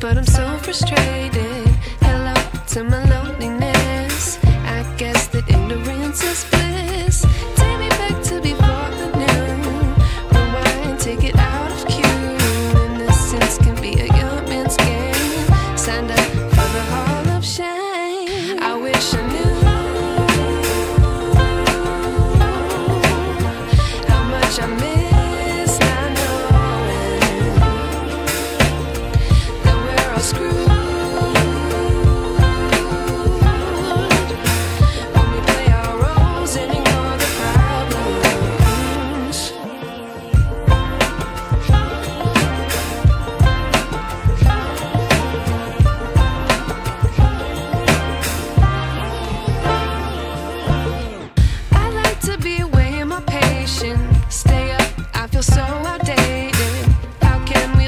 but I'm so frustrated. Hello to my loneliness. I guess that ignorance is bliss. Take me back to before the new. Rewind, take it out of cue. Innocence can be a young man's game. Signed up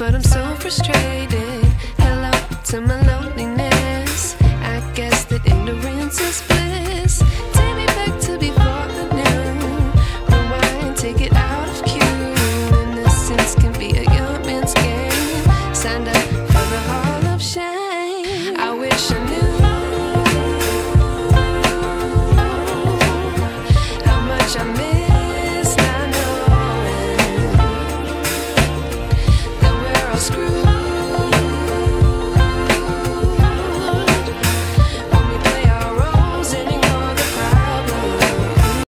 But I'm so frustrated. Hello to my loneliness. I guess that ignorance is bliss. Take me back to before the new. Rewind, take it out of cue. Innocence can be a young man's game. Signed up for the hall of shame. I wish I